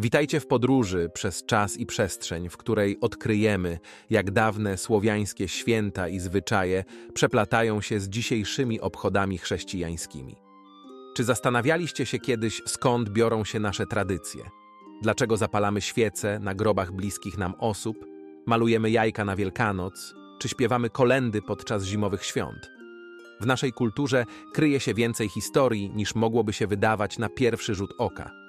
Witajcie w podróży przez czas i przestrzeń, w której odkryjemy, jak dawne słowiańskie święta i zwyczaje przeplatają się z dzisiejszymi obchodami chrześcijańskimi. Czy zastanawialiście się kiedyś, skąd biorą się nasze tradycje? Dlaczego zapalamy świece na grobach bliskich nam osób, malujemy jajka na Wielkanoc, czy śpiewamy kolendy podczas zimowych świąt? W naszej kulturze kryje się więcej historii, niż mogłoby się wydawać na pierwszy rzut oka.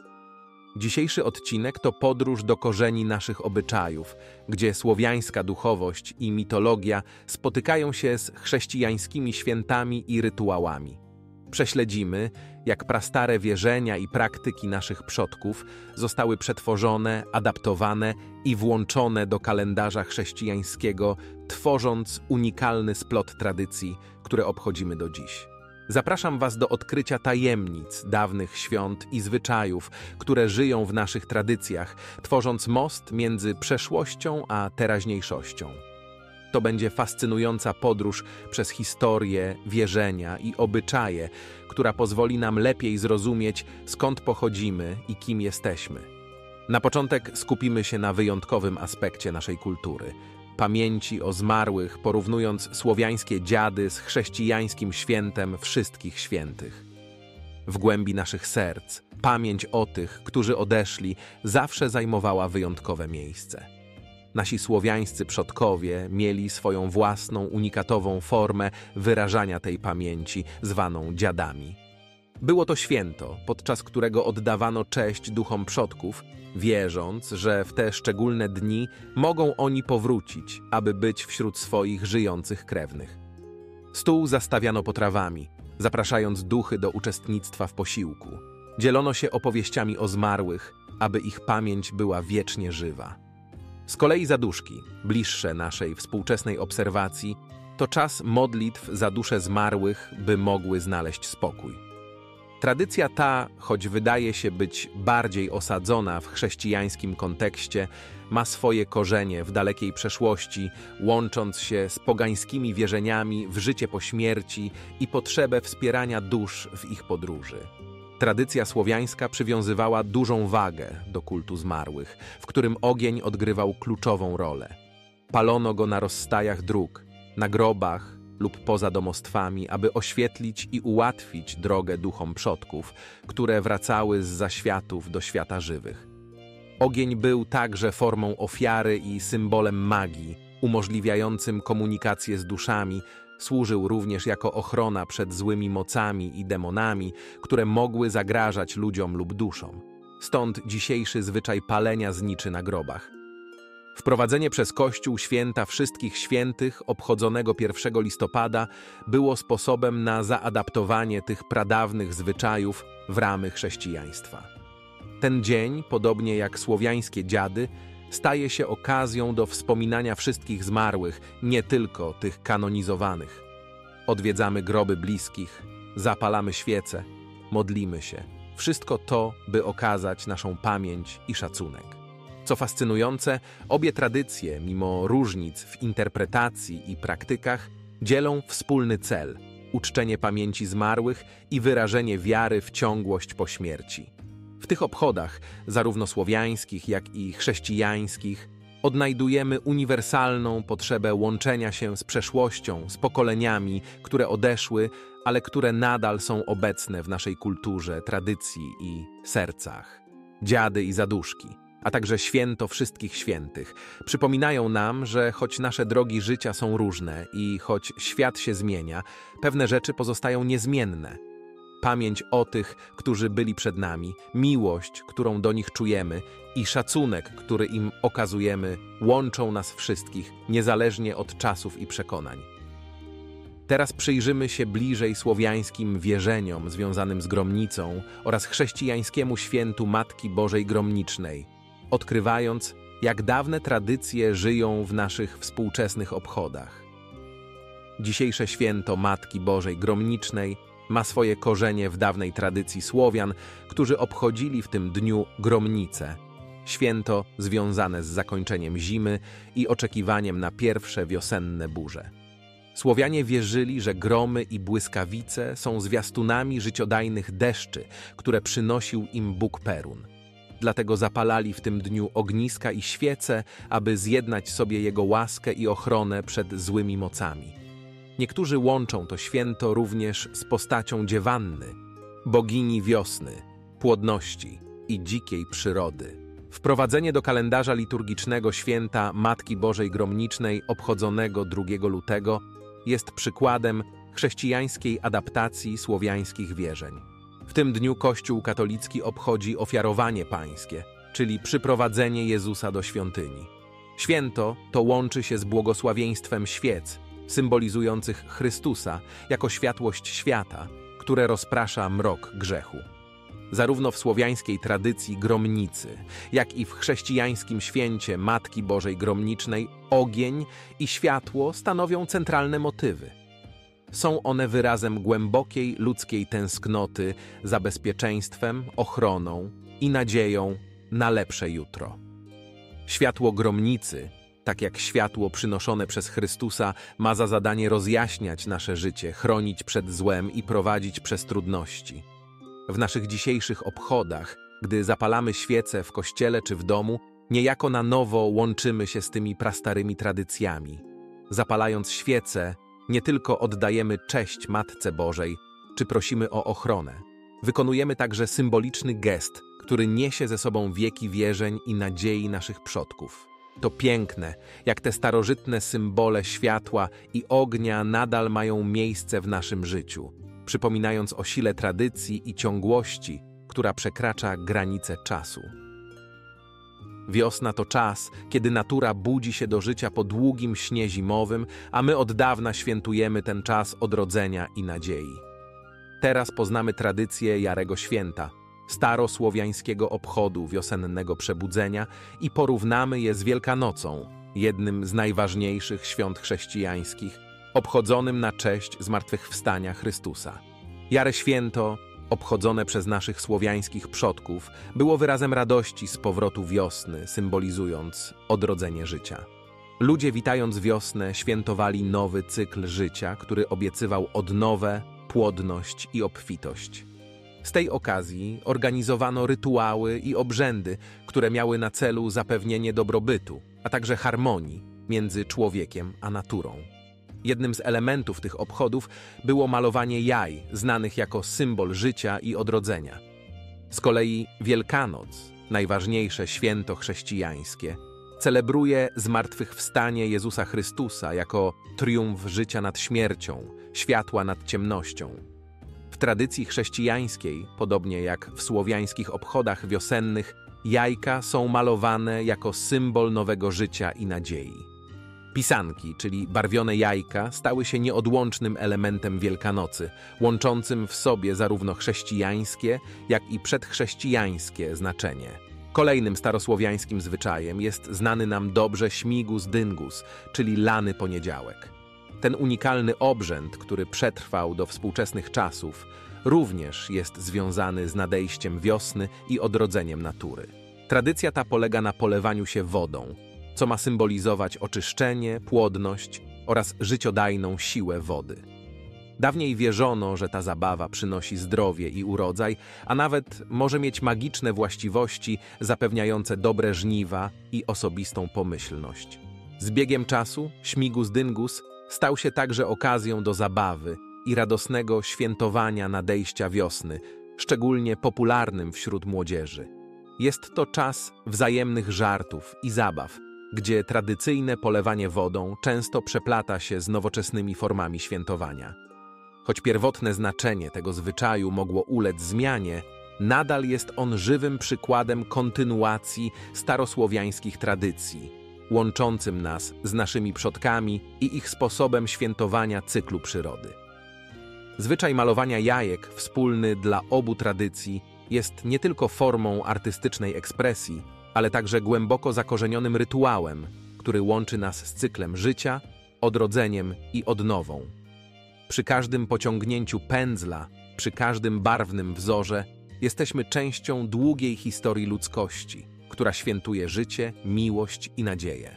Dzisiejszy odcinek to podróż do korzeni naszych obyczajów, gdzie słowiańska duchowość i mitologia spotykają się z chrześcijańskimi świętami i rytuałami. Prześledzimy, jak prastare wierzenia i praktyki naszych przodków zostały przetworzone, adaptowane i włączone do kalendarza chrześcijańskiego, tworząc unikalny splot tradycji, które obchodzimy do dziś. Zapraszam Was do odkrycia tajemnic dawnych świąt i zwyczajów, które żyją w naszych tradycjach, tworząc most między przeszłością a teraźniejszością. To będzie fascynująca podróż przez historię, wierzenia i obyczaje, która pozwoli nam lepiej zrozumieć, skąd pochodzimy i kim jesteśmy. Na początek skupimy się na wyjątkowym aspekcie naszej kultury pamięci o zmarłych, porównując słowiańskie dziady z chrześcijańskim świętem wszystkich świętych. W głębi naszych serc pamięć o tych, którzy odeszli, zawsze zajmowała wyjątkowe miejsce. Nasi słowiańscy przodkowie mieli swoją własną, unikatową formę wyrażania tej pamięci, zwaną dziadami. Było to święto, podczas którego oddawano cześć duchom przodków, wierząc, że w te szczególne dni mogą oni powrócić, aby być wśród swoich żyjących krewnych. Stół zastawiano potrawami, zapraszając duchy do uczestnictwa w posiłku. Dzielono się opowieściami o zmarłych, aby ich pamięć była wiecznie żywa. Z kolei zaduszki, bliższe naszej współczesnej obserwacji, to czas modlitw za dusze zmarłych, by mogły znaleźć spokój. Tradycja ta, choć wydaje się być bardziej osadzona w chrześcijańskim kontekście, ma swoje korzenie w dalekiej przeszłości, łącząc się z pogańskimi wierzeniami w życie po śmierci i potrzebę wspierania dusz w ich podróży. Tradycja słowiańska przywiązywała dużą wagę do kultu zmarłych, w którym ogień odgrywał kluczową rolę. Palono go na rozstajach dróg, na grobach, lub poza domostwami, aby oświetlić i ułatwić drogę duchom przodków, które wracały z zaświatów do świata żywych. Ogień był także formą ofiary i symbolem magii, umożliwiającym komunikację z duszami, służył również jako ochrona przed złymi mocami i demonami, które mogły zagrażać ludziom lub duszom. Stąd dzisiejszy zwyczaj palenia zniczy na grobach. Wprowadzenie przez Kościół święta Wszystkich Świętych, obchodzonego 1 listopada, było sposobem na zaadaptowanie tych pradawnych zwyczajów w ramy chrześcijaństwa. Ten dzień, podobnie jak słowiańskie dziady, staje się okazją do wspominania wszystkich zmarłych, nie tylko tych kanonizowanych. Odwiedzamy groby bliskich, zapalamy świece, modlimy się. Wszystko to, by okazać naszą pamięć i szacunek. Co fascynujące, obie tradycje, mimo różnic w interpretacji i praktykach, dzielą wspólny cel uczczenie pamięci zmarłych i wyrażenie wiary w ciągłość po śmierci. W tych obchodach, zarówno słowiańskich, jak i chrześcijańskich, odnajdujemy uniwersalną potrzebę łączenia się z przeszłością, z pokoleniami, które odeszły, ale które nadal są obecne w naszej kulturze, tradycji i sercach. Dziady i zaduszki a także święto wszystkich świętych, przypominają nam, że choć nasze drogi życia są różne i choć świat się zmienia, pewne rzeczy pozostają niezmienne. Pamięć o tych, którzy byli przed nami, miłość, którą do nich czujemy i szacunek, który im okazujemy, łączą nas wszystkich, niezależnie od czasów i przekonań. Teraz przyjrzymy się bliżej słowiańskim wierzeniom związanym z gromnicą oraz chrześcijańskiemu świętu Matki Bożej Gromnicznej – odkrywając, jak dawne tradycje żyją w naszych współczesnych obchodach. Dzisiejsze święto Matki Bożej Gromnicznej ma swoje korzenie w dawnej tradycji Słowian, którzy obchodzili w tym dniu gromnicę, święto związane z zakończeniem zimy i oczekiwaniem na pierwsze wiosenne burze. Słowianie wierzyli, że gromy i błyskawice są zwiastunami życiodajnych deszczy, które przynosił im Bóg Perun. Dlatego zapalali w tym dniu ogniska i świece, aby zjednać sobie Jego łaskę i ochronę przed złymi mocami. Niektórzy łączą to święto również z postacią dziewanny, bogini wiosny, płodności i dzikiej przyrody. Wprowadzenie do kalendarza liturgicznego święta Matki Bożej Gromnicznej obchodzonego 2 lutego jest przykładem chrześcijańskiej adaptacji słowiańskich wierzeń. W tym dniu Kościół katolicki obchodzi ofiarowanie pańskie, czyli przyprowadzenie Jezusa do świątyni. Święto to łączy się z błogosławieństwem świec, symbolizujących Chrystusa jako światłość świata, które rozprasza mrok grzechu. Zarówno w słowiańskiej tradycji gromnicy, jak i w chrześcijańskim święcie Matki Bożej Gromnicznej ogień i światło stanowią centralne motywy. Są one wyrazem głębokiej ludzkiej tęsknoty za bezpieczeństwem, ochroną i nadzieją na lepsze jutro. Światło gromnicy, tak jak światło przynoszone przez Chrystusa, ma za zadanie rozjaśniać nasze życie, chronić przed złem i prowadzić przez trudności. W naszych dzisiejszych obchodach, gdy zapalamy świece w kościele czy w domu, niejako na nowo łączymy się z tymi prastarymi tradycjami. Zapalając świece, nie tylko oddajemy cześć Matce Bożej, czy prosimy o ochronę. Wykonujemy także symboliczny gest, który niesie ze sobą wieki wierzeń i nadziei naszych przodków. To piękne, jak te starożytne symbole światła i ognia nadal mają miejsce w naszym życiu, przypominając o sile tradycji i ciągłości, która przekracza granice czasu. Wiosna to czas, kiedy natura budzi się do życia po długim śnie zimowym, a my od dawna świętujemy ten czas odrodzenia i nadziei. Teraz poznamy tradycję Jarego Święta, starosłowiańskiego obchodu wiosennego przebudzenia i porównamy je z Wielkanocą, jednym z najważniejszych świąt chrześcijańskich, obchodzonym na cześć zmartwychwstania Chrystusa. Jare Święto obchodzone przez naszych słowiańskich przodków, było wyrazem radości z powrotu wiosny, symbolizując odrodzenie życia. Ludzie witając wiosnę świętowali nowy cykl życia, który obiecywał odnowę, płodność i obfitość. Z tej okazji organizowano rytuały i obrzędy, które miały na celu zapewnienie dobrobytu, a także harmonii między człowiekiem a naturą. Jednym z elementów tych obchodów było malowanie jaj, znanych jako symbol życia i odrodzenia. Z kolei Wielkanoc, najważniejsze święto chrześcijańskie, celebruje zmartwychwstanie Jezusa Chrystusa jako triumf życia nad śmiercią, światła nad ciemnością. W tradycji chrześcijańskiej, podobnie jak w słowiańskich obchodach wiosennych, jajka są malowane jako symbol nowego życia i nadziei. Pisanki, czyli barwione jajka, stały się nieodłącznym elementem Wielkanocy, łączącym w sobie zarówno chrześcijańskie, jak i przedchrześcijańskie znaczenie. Kolejnym starosłowiańskim zwyczajem jest znany nam dobrze śmigus dyngus, czyli lany poniedziałek. Ten unikalny obrzęd, który przetrwał do współczesnych czasów, również jest związany z nadejściem wiosny i odrodzeniem natury. Tradycja ta polega na polewaniu się wodą, co ma symbolizować oczyszczenie, płodność oraz życiodajną siłę wody. Dawniej wierzono, że ta zabawa przynosi zdrowie i urodzaj, a nawet może mieć magiczne właściwości zapewniające dobre żniwa i osobistą pomyślność. Z biegiem czasu śmigus dyngus stał się także okazją do zabawy i radosnego świętowania nadejścia wiosny, szczególnie popularnym wśród młodzieży. Jest to czas wzajemnych żartów i zabaw, gdzie tradycyjne polewanie wodą często przeplata się z nowoczesnymi formami świętowania. Choć pierwotne znaczenie tego zwyczaju mogło ulec zmianie, nadal jest on żywym przykładem kontynuacji starosłowiańskich tradycji, łączącym nas z naszymi przodkami i ich sposobem świętowania cyklu przyrody. Zwyczaj malowania jajek, wspólny dla obu tradycji, jest nie tylko formą artystycznej ekspresji, ale także głęboko zakorzenionym rytuałem, który łączy nas z cyklem życia, odrodzeniem i odnową. Przy każdym pociągnięciu pędzla, przy każdym barwnym wzorze, jesteśmy częścią długiej historii ludzkości, która świętuje życie, miłość i nadzieję.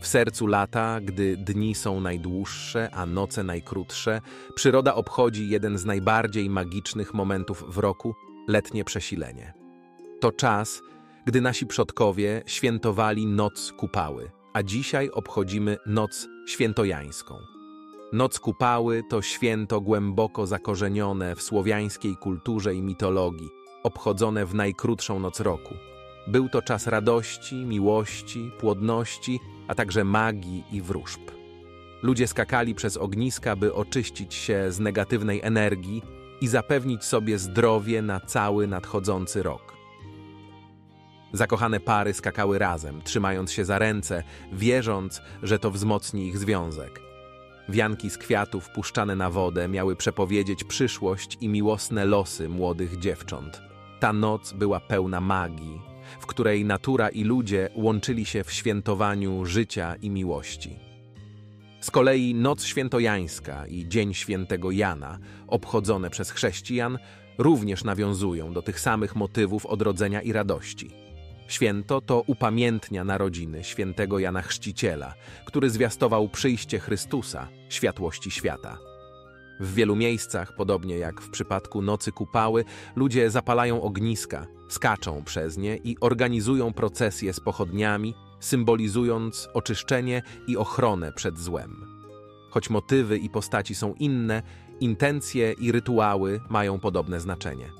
W sercu lata, gdy dni są najdłuższe, a noce najkrótsze, przyroda obchodzi jeden z najbardziej magicznych momentów w roku letnie przesilenie. To czas, gdy nasi przodkowie świętowali noc kupały, a dzisiaj obchodzimy noc świętojańską. Noc kupały to święto głęboko zakorzenione w słowiańskiej kulturze i mitologii, obchodzone w najkrótszą noc roku. Był to czas radości, miłości, płodności, a także magii i wróżb. Ludzie skakali przez ogniska, by oczyścić się z negatywnej energii i zapewnić sobie zdrowie na cały nadchodzący rok. Zakochane pary skakały razem, trzymając się za ręce, wierząc, że to wzmocni ich związek. Wianki z kwiatów puszczane na wodę miały przepowiedzieć przyszłość i miłosne losy młodych dziewcząt. Ta noc była pełna magii, w której natura i ludzie łączyli się w świętowaniu życia i miłości. Z kolei Noc Świętojańska i Dzień Świętego Jana, obchodzone przez chrześcijan, również nawiązują do tych samych motywów odrodzenia i radości. Święto to upamiętnia narodziny świętego Jana Chrzciciela, który zwiastował przyjście Chrystusa, światłości świata. W wielu miejscach, podobnie jak w przypadku Nocy Kupały, ludzie zapalają ogniska, skaczą przez nie i organizują procesje z pochodniami, symbolizując oczyszczenie i ochronę przed złem. Choć motywy i postaci są inne, intencje i rytuały mają podobne znaczenie.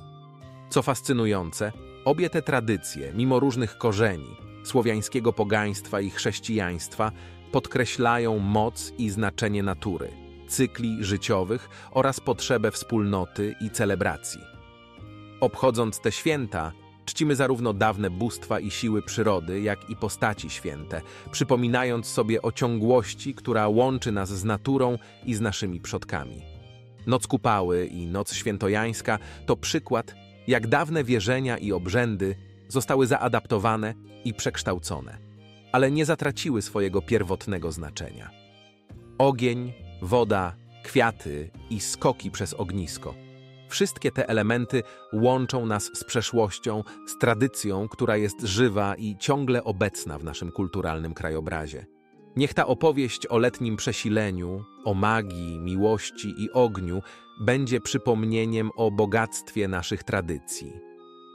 Co fascynujące, obie te tradycje, mimo różnych korzeni, słowiańskiego pogaństwa i chrześcijaństwa, podkreślają moc i znaczenie natury, cykli życiowych oraz potrzebę wspólnoty i celebracji. Obchodząc te święta, czcimy zarówno dawne bóstwa i siły przyrody, jak i postaci święte, przypominając sobie o ciągłości, która łączy nas z naturą i z naszymi przodkami. Noc Kupały i Noc Świętojańska to przykład, jak dawne wierzenia i obrzędy zostały zaadaptowane i przekształcone, ale nie zatraciły swojego pierwotnego znaczenia. Ogień, woda, kwiaty i skoki przez ognisko – Wszystkie te elementy łączą nas z przeszłością, z tradycją, która jest żywa i ciągle obecna w naszym kulturalnym krajobrazie. Niech ta opowieść o letnim przesileniu, o magii, miłości i ogniu będzie przypomnieniem o bogactwie naszych tradycji.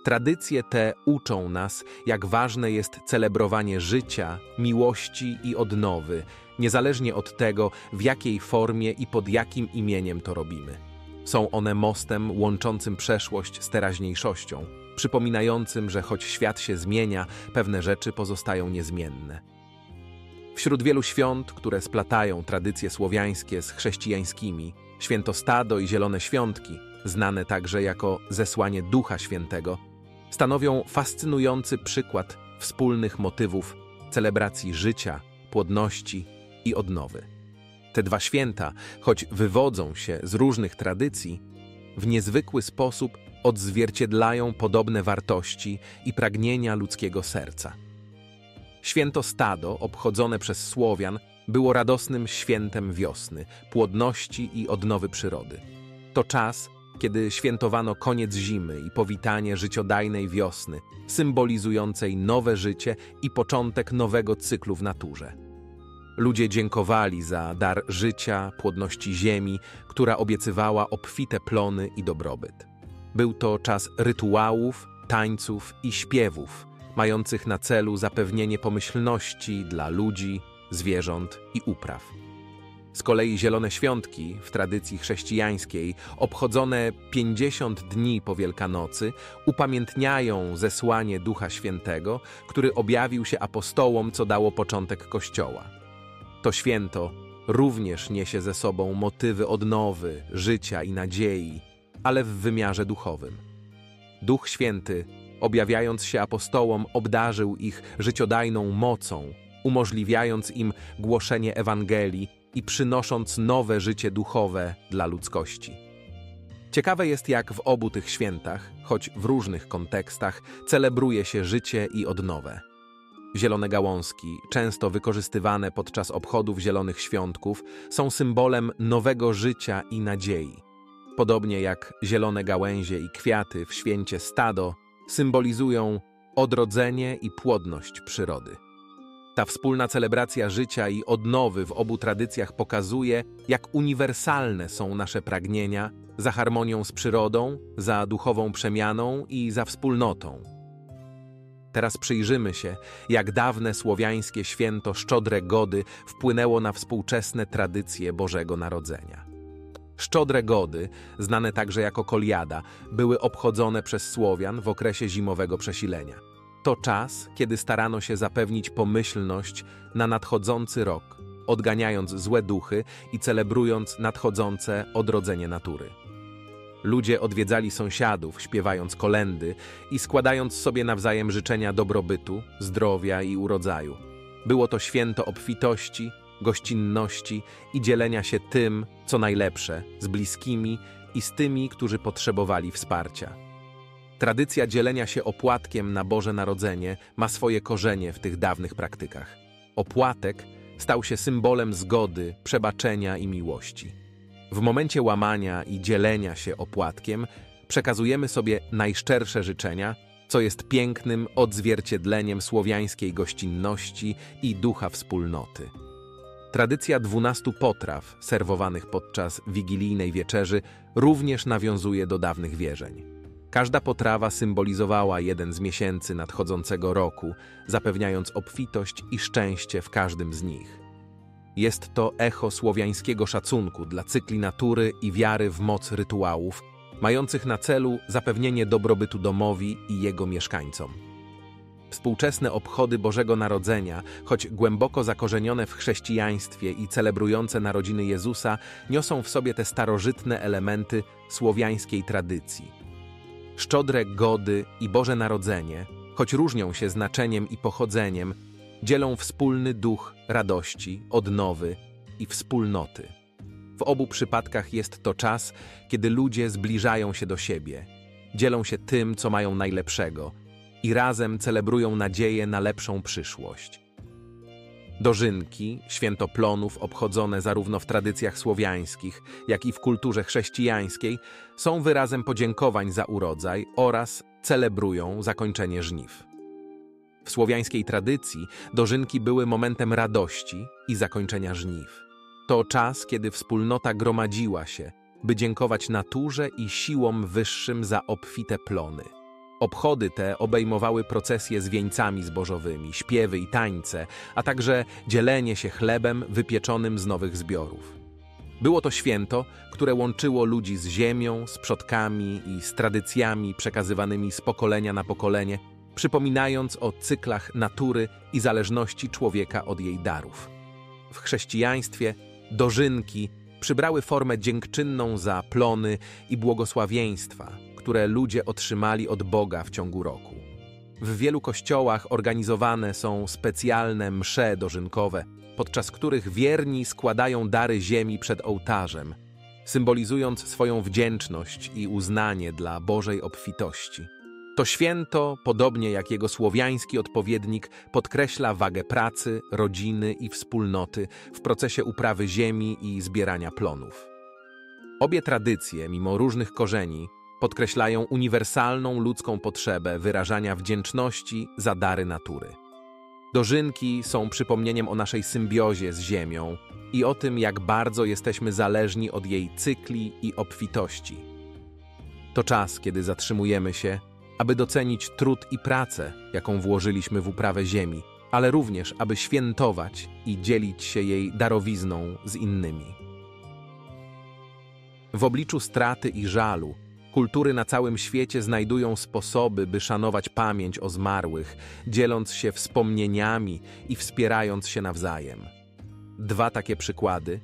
Tradycje te uczą nas, jak ważne jest celebrowanie życia, miłości i odnowy, niezależnie od tego, w jakiej formie i pod jakim imieniem to robimy. Są one mostem łączącym przeszłość z teraźniejszością, przypominającym, że choć świat się zmienia, pewne rzeczy pozostają niezmienne. Wśród wielu świąt, które splatają tradycje słowiańskie z chrześcijańskimi, święto Stado i Zielone Świątki, znane także jako zesłanie Ducha Świętego, stanowią fascynujący przykład wspólnych motywów celebracji życia, płodności i odnowy. Te dwa święta, choć wywodzą się z różnych tradycji, w niezwykły sposób odzwierciedlają podobne wartości i pragnienia ludzkiego serca. Święto Stado, obchodzone przez Słowian, było radosnym świętem wiosny, płodności i odnowy przyrody. To czas, kiedy świętowano koniec zimy i powitanie życiodajnej wiosny, symbolizującej nowe życie i początek nowego cyklu w naturze. Ludzie dziękowali za dar życia, płodności ziemi, która obiecywała obfite plony i dobrobyt. Był to czas rytuałów, tańców i śpiewów, mających na celu zapewnienie pomyślności dla ludzi, zwierząt i upraw. Z kolei Zielone Świątki w tradycji chrześcijańskiej, obchodzone 50 dni po Wielkanocy, upamiętniają zesłanie Ducha Świętego, który objawił się apostołom, co dało początek Kościoła. To święto również niesie ze sobą motywy odnowy, życia i nadziei, ale w wymiarze duchowym. Duch Święty, objawiając się apostołom, obdarzył ich życiodajną mocą, umożliwiając im głoszenie Ewangelii i przynosząc nowe życie duchowe dla ludzkości. Ciekawe jest, jak w obu tych świętach, choć w różnych kontekstach, celebruje się życie i odnowę. Zielone gałązki, często wykorzystywane podczas obchodów zielonych świątków, są symbolem nowego życia i nadziei. Podobnie jak zielone gałęzie i kwiaty w święcie stado symbolizują odrodzenie i płodność przyrody. Ta wspólna celebracja życia i odnowy w obu tradycjach pokazuje, jak uniwersalne są nasze pragnienia za harmonią z przyrodą, za duchową przemianą i za wspólnotą. Teraz przyjrzymy się, jak dawne słowiańskie święto Szczodre Gody wpłynęło na współczesne tradycje Bożego Narodzenia. Szczodre Gody, znane także jako Koliada, były obchodzone przez Słowian w okresie zimowego przesilenia. To czas, kiedy starano się zapewnić pomyślność na nadchodzący rok, odganiając złe duchy i celebrując nadchodzące odrodzenie natury. Ludzie odwiedzali sąsiadów, śpiewając kolendy i składając sobie nawzajem życzenia dobrobytu, zdrowia i urodzaju. Było to święto obfitości, gościnności i dzielenia się tym, co najlepsze, z bliskimi i z tymi, którzy potrzebowali wsparcia. Tradycja dzielenia się opłatkiem na Boże Narodzenie ma swoje korzenie w tych dawnych praktykach. Opłatek stał się symbolem zgody, przebaczenia i miłości. W momencie łamania i dzielenia się opłatkiem przekazujemy sobie najszczersze życzenia, co jest pięknym odzwierciedleniem słowiańskiej gościnności i ducha wspólnoty. Tradycja dwunastu potraw serwowanych podczas wigilijnej wieczerzy również nawiązuje do dawnych wierzeń. Każda potrawa symbolizowała jeden z miesięcy nadchodzącego roku, zapewniając obfitość i szczęście w każdym z nich. Jest to echo słowiańskiego szacunku dla cykli natury i wiary w moc rytuałów, mających na celu zapewnienie dobrobytu domowi i jego mieszkańcom. Współczesne obchody Bożego Narodzenia, choć głęboko zakorzenione w chrześcijaństwie i celebrujące narodziny Jezusa, niosą w sobie te starożytne elementy słowiańskiej tradycji. Szczodre gody i Boże Narodzenie, choć różnią się znaczeniem i pochodzeniem, dzielą wspólny duch radości, odnowy i wspólnoty. W obu przypadkach jest to czas, kiedy ludzie zbliżają się do siebie, dzielą się tym, co mają najlepszego i razem celebrują nadzieję na lepszą przyszłość. Dożynki, święto plonów obchodzone zarówno w tradycjach słowiańskich, jak i w kulturze chrześcijańskiej, są wyrazem podziękowań za urodzaj oraz celebrują zakończenie żniw. W słowiańskiej tradycji dożynki były momentem radości i zakończenia żniw. To czas, kiedy wspólnota gromadziła się, by dziękować naturze i siłom wyższym za obfite plony. Obchody te obejmowały procesje z wieńcami zbożowymi, śpiewy i tańce, a także dzielenie się chlebem wypieczonym z nowych zbiorów. Było to święto, które łączyło ludzi z ziemią, z przodkami i z tradycjami przekazywanymi z pokolenia na pokolenie, przypominając o cyklach natury i zależności człowieka od jej darów. W chrześcijaństwie dożynki przybrały formę dziękczynną za plony i błogosławieństwa, które ludzie otrzymali od Boga w ciągu roku. W wielu kościołach organizowane są specjalne msze dożynkowe, podczas których wierni składają dary ziemi przed ołtarzem, symbolizując swoją wdzięczność i uznanie dla Bożej obfitości. To święto, podobnie jak jego słowiański odpowiednik, podkreśla wagę pracy, rodziny i wspólnoty w procesie uprawy ziemi i zbierania plonów. Obie tradycje, mimo różnych korzeni, podkreślają uniwersalną ludzką potrzebę wyrażania wdzięczności za dary natury. Dożynki są przypomnieniem o naszej symbiozie z Ziemią i o tym, jak bardzo jesteśmy zależni od jej cykli i obfitości. To czas, kiedy zatrzymujemy się aby docenić trud i pracę, jaką włożyliśmy w uprawę ziemi, ale również, aby świętować i dzielić się jej darowizną z innymi. W obliczu straty i żalu, kultury na całym świecie znajdują sposoby, by szanować pamięć o zmarłych, dzieląc się wspomnieniami i wspierając się nawzajem. Dwa takie przykłady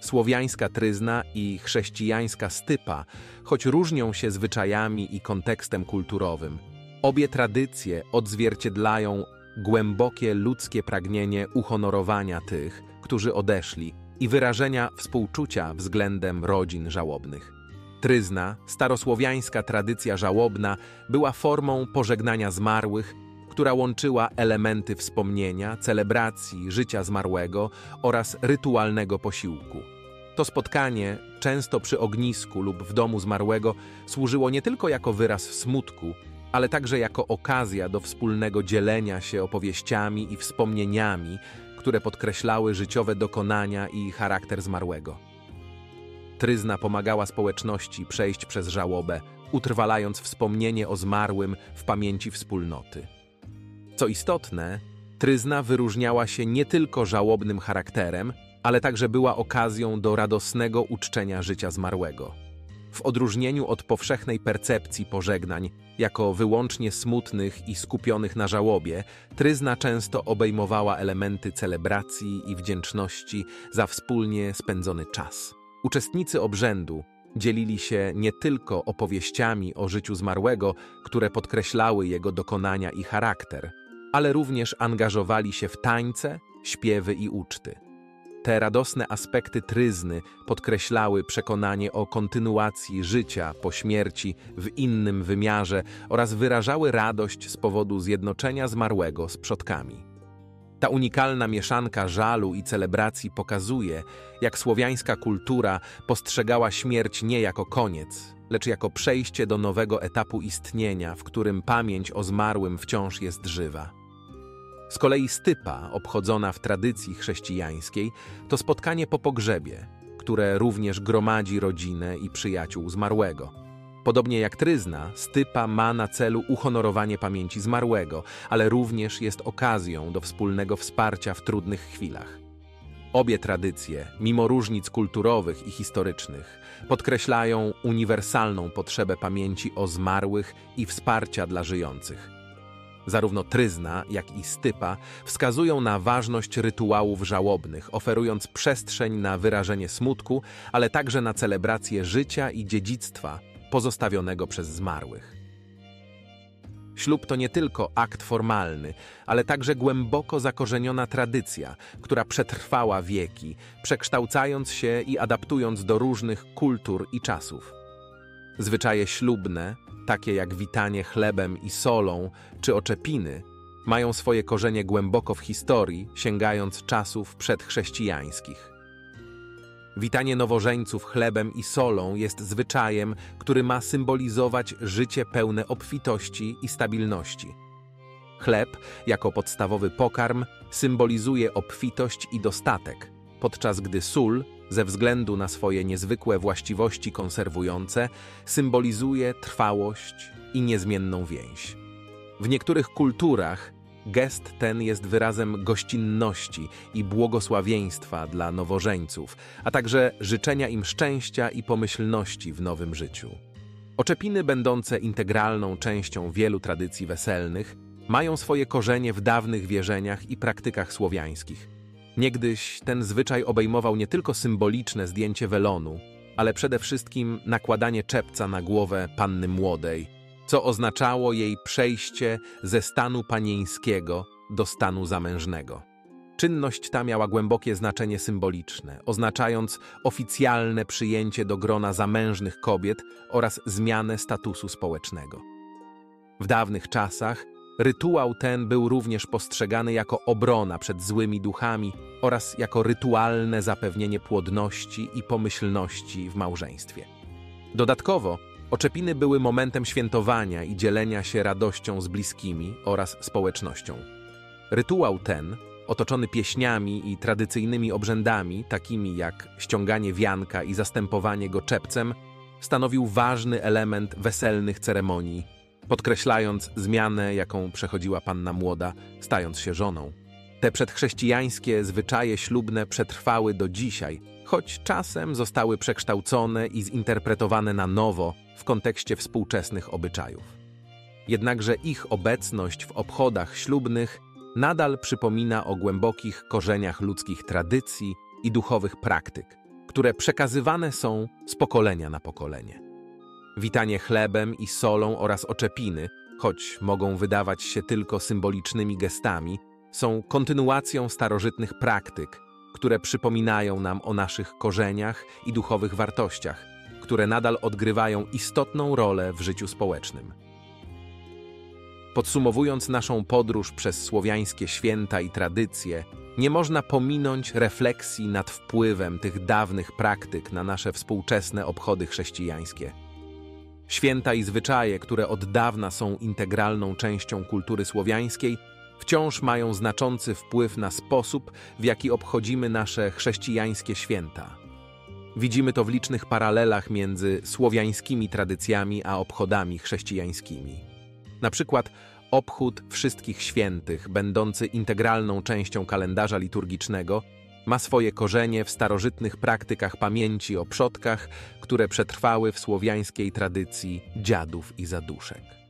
Słowiańska tryzna i chrześcijańska stypa, choć różnią się zwyczajami i kontekstem kulturowym, obie tradycje odzwierciedlają głębokie ludzkie pragnienie uhonorowania tych, którzy odeszli i wyrażenia współczucia względem rodzin żałobnych. Tryzna, starosłowiańska tradycja żałobna, była formą pożegnania zmarłych która łączyła elementy wspomnienia, celebracji życia zmarłego oraz rytualnego posiłku. To spotkanie, często przy ognisku lub w domu zmarłego, służyło nie tylko jako wyraz smutku, ale także jako okazja do wspólnego dzielenia się opowieściami i wspomnieniami, które podkreślały życiowe dokonania i charakter zmarłego. Tryzna pomagała społeczności przejść przez żałobę, utrwalając wspomnienie o zmarłym w pamięci wspólnoty. Co istotne, tryzna wyróżniała się nie tylko żałobnym charakterem, ale także była okazją do radosnego uczczenia życia zmarłego. W odróżnieniu od powszechnej percepcji pożegnań jako wyłącznie smutnych i skupionych na żałobie, tryzna często obejmowała elementy celebracji i wdzięczności za wspólnie spędzony czas. Uczestnicy obrzędu dzielili się nie tylko opowieściami o życiu zmarłego, które podkreślały jego dokonania i charakter, ale również angażowali się w tańce, śpiewy i uczty. Te radosne aspekty tryzny podkreślały przekonanie o kontynuacji życia po śmierci w innym wymiarze oraz wyrażały radość z powodu zjednoczenia zmarłego z przodkami. Ta unikalna mieszanka żalu i celebracji pokazuje, jak słowiańska kultura postrzegała śmierć nie jako koniec, lecz jako przejście do nowego etapu istnienia, w którym pamięć o zmarłym wciąż jest żywa. Z kolei stypa, obchodzona w tradycji chrześcijańskiej, to spotkanie po pogrzebie, które również gromadzi rodzinę i przyjaciół zmarłego. Podobnie jak tryzna, stypa ma na celu uhonorowanie pamięci zmarłego, ale również jest okazją do wspólnego wsparcia w trudnych chwilach. Obie tradycje, mimo różnic kulturowych i historycznych, podkreślają uniwersalną potrzebę pamięci o zmarłych i wsparcia dla żyjących. Zarówno tryzna, jak i stypa wskazują na ważność rytuałów żałobnych, oferując przestrzeń na wyrażenie smutku, ale także na celebrację życia i dziedzictwa pozostawionego przez zmarłych. Ślub to nie tylko akt formalny, ale także głęboko zakorzeniona tradycja, która przetrwała wieki, przekształcając się i adaptując do różnych kultur i czasów. Zwyczaje ślubne, takie jak witanie chlebem i solą czy oczepiny, mają swoje korzenie głęboko w historii, sięgając czasów przedchrześcijańskich. Witanie nowożeńców chlebem i solą jest zwyczajem, który ma symbolizować życie pełne obfitości i stabilności. Chleb, jako podstawowy pokarm, symbolizuje obfitość i dostatek, podczas gdy sól ze względu na swoje niezwykłe właściwości konserwujące, symbolizuje trwałość i niezmienną więź. W niektórych kulturach gest ten jest wyrazem gościnności i błogosławieństwa dla nowożeńców, a także życzenia im szczęścia i pomyślności w nowym życiu. Oczepiny, będące integralną częścią wielu tradycji weselnych, mają swoje korzenie w dawnych wierzeniach i praktykach słowiańskich. Niegdyś ten zwyczaj obejmował nie tylko symboliczne zdjęcie welonu, ale przede wszystkim nakładanie czepca na głowę panny młodej, co oznaczało jej przejście ze stanu panieńskiego do stanu zamężnego. Czynność ta miała głębokie znaczenie symboliczne, oznaczając oficjalne przyjęcie do grona zamężnych kobiet oraz zmianę statusu społecznego. W dawnych czasach Rytuał ten był również postrzegany jako obrona przed złymi duchami oraz jako rytualne zapewnienie płodności i pomyślności w małżeństwie. Dodatkowo, oczepiny były momentem świętowania i dzielenia się radością z bliskimi oraz społecznością. Rytuał ten, otoczony pieśniami i tradycyjnymi obrzędami, takimi jak ściąganie wianka i zastępowanie go czepcem, stanowił ważny element weselnych ceremonii podkreślając zmianę, jaką przechodziła panna młoda, stając się żoną. Te przedchrześcijańskie zwyczaje ślubne przetrwały do dzisiaj, choć czasem zostały przekształcone i zinterpretowane na nowo w kontekście współczesnych obyczajów. Jednakże ich obecność w obchodach ślubnych nadal przypomina o głębokich korzeniach ludzkich tradycji i duchowych praktyk, które przekazywane są z pokolenia na pokolenie. Witanie chlebem i solą oraz oczepiny, choć mogą wydawać się tylko symbolicznymi gestami, są kontynuacją starożytnych praktyk, które przypominają nam o naszych korzeniach i duchowych wartościach, które nadal odgrywają istotną rolę w życiu społecznym. Podsumowując naszą podróż przez słowiańskie święta i tradycje, nie można pominąć refleksji nad wpływem tych dawnych praktyk na nasze współczesne obchody chrześcijańskie. Święta i zwyczaje, które od dawna są integralną częścią kultury słowiańskiej, wciąż mają znaczący wpływ na sposób, w jaki obchodzimy nasze chrześcijańskie święta. Widzimy to w licznych paralelach między słowiańskimi tradycjami a obchodami chrześcijańskimi. Na przykład Obchód wszystkich świętych, będący integralną częścią kalendarza liturgicznego, ma swoje korzenie w starożytnych praktykach pamięci o przodkach, które przetrwały w słowiańskiej tradycji dziadów i zaduszek.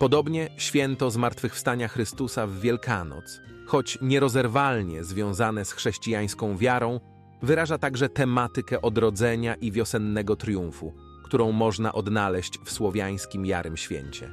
Podobnie święto Zmartwychwstania Chrystusa w Wielkanoc, choć nierozerwalnie związane z chrześcijańską wiarą, wyraża także tematykę odrodzenia i wiosennego triumfu, którą można odnaleźć w słowiańskim Jarym Święcie.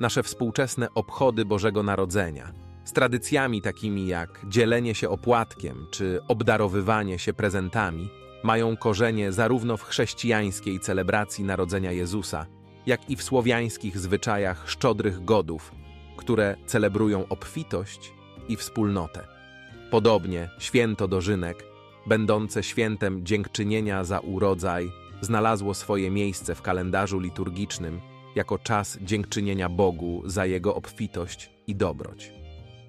Nasze współczesne obchody Bożego Narodzenia, z tradycjami takimi jak dzielenie się opłatkiem czy obdarowywanie się prezentami, mają korzenie zarówno w chrześcijańskiej celebracji Narodzenia Jezusa, jak i w słowiańskich zwyczajach szczodrych godów, które celebrują obfitość i wspólnotę. Podobnie święto dożynek, będące świętem dziękczynienia za urodzaj, znalazło swoje miejsce w kalendarzu liturgicznym jako czas dziękczynienia Bogu za Jego obfitość i dobroć.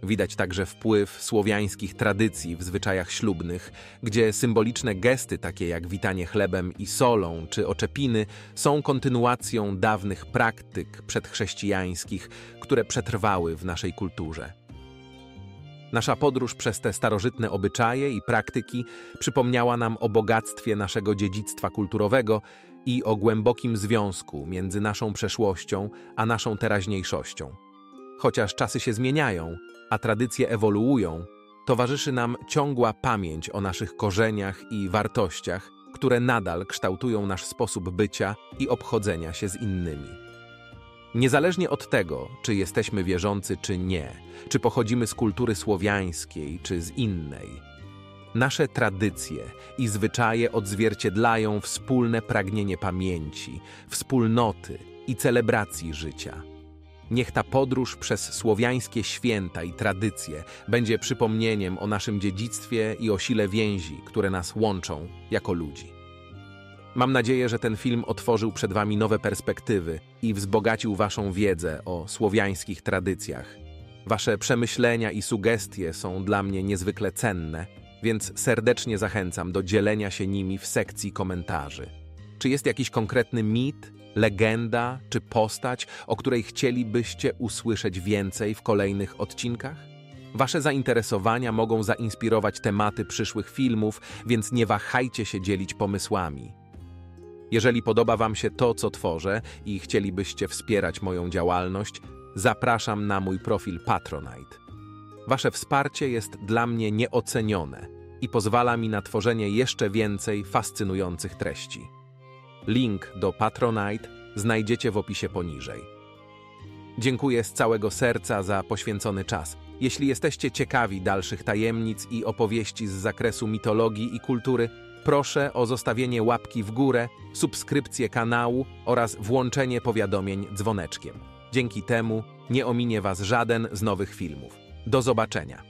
Widać także wpływ słowiańskich tradycji w zwyczajach ślubnych, gdzie symboliczne gesty takie jak witanie chlebem i solą czy oczepiny są kontynuacją dawnych praktyk przedchrześcijańskich, które przetrwały w naszej kulturze. Nasza podróż przez te starożytne obyczaje i praktyki przypomniała nam o bogactwie naszego dziedzictwa kulturowego i o głębokim związku między naszą przeszłością a naszą teraźniejszością. Chociaż czasy się zmieniają, a tradycje ewoluują, towarzyszy nam ciągła pamięć o naszych korzeniach i wartościach, które nadal kształtują nasz sposób bycia i obchodzenia się z innymi. Niezależnie od tego, czy jesteśmy wierzący, czy nie, czy pochodzimy z kultury słowiańskiej, czy z innej, nasze tradycje i zwyczaje odzwierciedlają wspólne pragnienie pamięci, wspólnoty i celebracji życia. Niech ta podróż przez słowiańskie święta i tradycje będzie przypomnieniem o naszym dziedzictwie i o sile więzi, które nas łączą jako ludzi. Mam nadzieję, że ten film otworzył przed Wami nowe perspektywy i wzbogacił Waszą wiedzę o słowiańskich tradycjach. Wasze przemyślenia i sugestie są dla mnie niezwykle cenne, więc serdecznie zachęcam do dzielenia się nimi w sekcji komentarzy. Czy jest jakiś konkretny mit, legenda czy postać, o której chcielibyście usłyszeć więcej w kolejnych odcinkach? Wasze zainteresowania mogą zainspirować tematy przyszłych filmów, więc nie wahajcie się dzielić pomysłami. Jeżeli podoba Wam się to, co tworzę i chcielibyście wspierać moją działalność, zapraszam na mój profil Patronite. Wasze wsparcie jest dla mnie nieocenione i pozwala mi na tworzenie jeszcze więcej fascynujących treści. Link do Patronite znajdziecie w opisie poniżej. Dziękuję z całego serca za poświęcony czas. Jeśli jesteście ciekawi dalszych tajemnic i opowieści z zakresu mitologii i kultury, proszę o zostawienie łapki w górę, subskrypcję kanału oraz włączenie powiadomień dzwoneczkiem. Dzięki temu nie ominie Was żaden z nowych filmów. Do zobaczenia.